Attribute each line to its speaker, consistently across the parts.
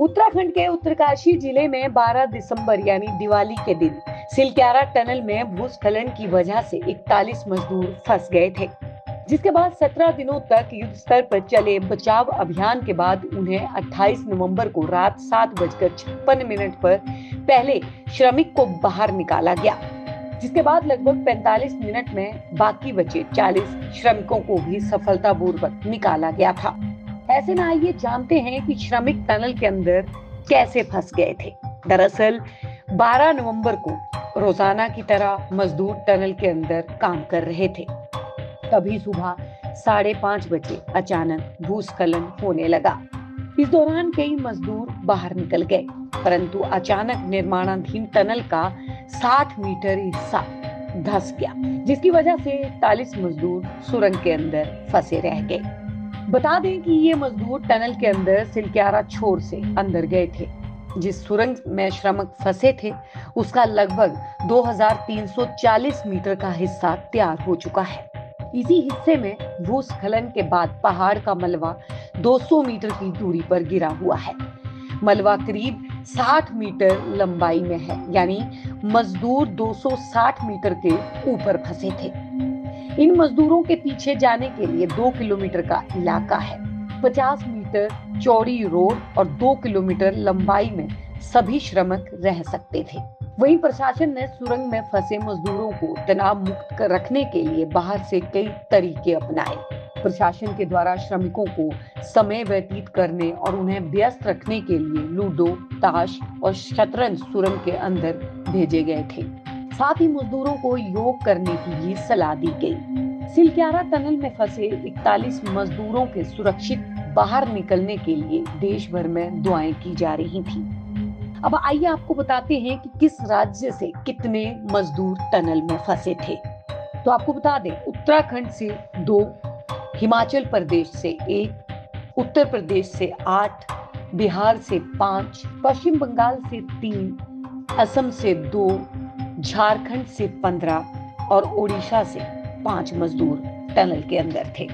Speaker 1: उत्तराखंड के उत्तरकाशी ज़िले में 12 दिसंबर यानी दिवाली के दिन सिलक्यारा टनल में भूस्खलन की वजह से 41 मजदूर फंस गए थे, जिसके बाद 17 दिनों तक युद्ध स्तर पर चले बचाव अभियान के बाद उन्हें 28 नवंबर को रात सात बजकर छप्पन मिनट पर पहले श्रमिक को बाहर निकाला गया, जिसके बाद लगभग 45 मिनट में बाकी बचे 40 श्रमिकों को भी सफलतापूर्वक निकाला गया था। ऐसे में आइए जानते हैं कि श्रमिक टनल के अंदर कैसे फंस गए थे। दरअसल 12 नवंबर को रोज़ाना की तरह मजदूर टनल के अंदर काम कर रहे थे। तभी सुबह साढ़े पाँच बजे अचानक भूस्खलन होने लगा। इस दौरान कई मजदूर बाहर निकल गए, परंतु अचानक निर्माणाधीन टनल का 60 मीटर हिस्सा धस गया, जिसकी वजह से 40 मजदूर सुरंग के अंदर फंसे रह गए। बता दें कि ये मजदूर टनल के अंदर सिलक्यारा छोर से अंदर गए थे। जिस सुरंग में श्रमिक फंसे थे, उसका लगभग 2340 मीटर का हिस्सा तैयार हो चुका है। इसी हिस्से में भूस्खलन के बाद पहाड़ का मलबा 200 मीटर की दूरी पर गिरा हुआ है। मलबा करीब 60 मीटर लंबाई में है, यानी मजदूर 260 मीटर के ऊपर फंसे थे। इन मजदूरों के पीछे जाने के लिए दो किलोमीटर का इलाका है। 50 मीटर चौड़ी रोड और दो किलोमीटर लंबाई में सभी श्रमिक रह सकते थे। वहीं प्रशासन ने सुरंग में फंसे मजदूरों को तनाव मुक्त रखने के लिए बाहर से कई तरीके अपनाए। प्रशासन के द्वारा श्रमिकों को समय व्यतीत करने और उन्हें व्यस्त रखने के लिए लूडो, ताश और शतरंज सुरंग के अंदर भेजे गए थे। साथ ही मजदूरों को योग करने की भी सलाह दी गई। सिलक्यारा टनल में फंसे 41 मजदूरों के सुरक्षित बाहर निकलने के लिए देश भर में दुआएँ की जा रही थी। अब आइए आपको बताते हैं कि किस राज्य से कितने मजदूर टनल में फंसे थे। तो आपको बता दें, उत्तराखंड से दो, हिमाचल प्रदेश से एक, उत्तर प्रदेश से आठ, बिहार से पाँच, पश्चिम बंगाल से तीन, असम से दो झारखंड से पंद्रह और ओडिशा से पाँच मजदूर टनल के अंदर थे।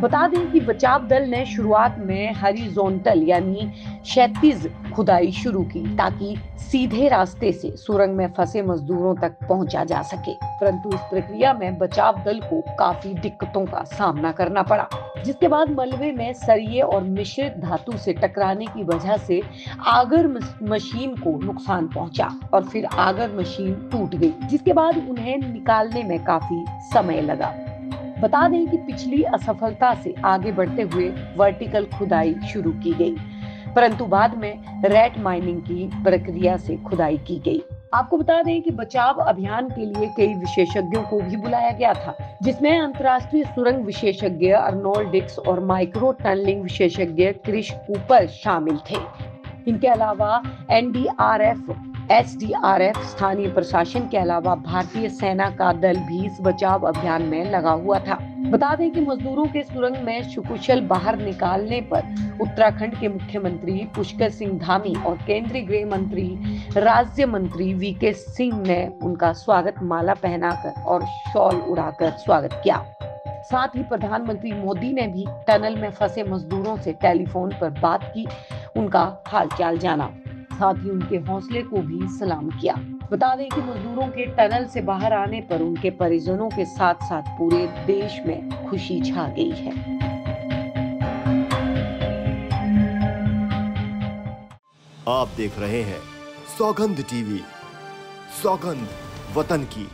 Speaker 1: बता दें कि बचाव दल ने शुरुआत में हरिजोंटल यानी क्षैतिज खुदाई शुरू की ताकि सीधे रास्ते से सुरंग में फंसे मजदूरों तक पहुँचा जा सके। परंतु इस प्रक्रिया में बचाव दल को काफ़ी दिक्कतों का सामना करना पड़ा। जिसके बाद मलबे में सरिये और मिश्रित धातु से टकराने की वजह से आगर मशीन को नुकसान पहुँचा और फिर आगर मशीन टूट गई, जिसके बाद उन्हें निकालने में काफ़ी समय लगा। बता दें कि पिछली असफलता से आगे बढ़ते हुए वर्टिकल खुदाई शुरू की गई, परंतु बाद में रेट माइनिंग की प्रक्रिया से खुदाई की गई। आपको बता दें कि बचाव अभियान के लिए कई विशेषज्ञों को भी बुलाया गया था, जिसमें अंतर्राष्ट्रीय सुरंग विशेषज्ञ अर्नोल्डिक्स और माइक्रो टनलिंग विशेषज्ञ क्रिश कूपर शामिल थे। इनके अलावा एनडीआरएफ, एसडीआरएफ, स्थानीय प्रशासन के अलावा भारतीय सेना का दल भी इस बचाव अभियान में लगा हुआ था। बता दें कि मजदूरों के सुरंग में सुकुशल बाहर निकालने पर उत्तराखंड के मुख्यमंत्री पुष्कर सिंह धामी और केंद्रीय गृह मंत्री राज्य मंत्री वी के सिंह ने उनका स्वागत माला पहनाकर और शॉल उड़ाकर स्वागत किया। साथ ही प्रधानमंत्री मोदी ने भी टनल में फंसे मजदूरों से टेलीफोन पर बात की, उनका हालचाल जाना। साथ ही उनके हौसले को भी सलाम किया। बता दें कि मजदूरों के टनल से बाहर आने पर उनके परिजनों के साथ साथ पूरे देश में खुशी छा गई है।
Speaker 2: आप देख रहे हैं सौगंध टीवी सौगंध वतन की।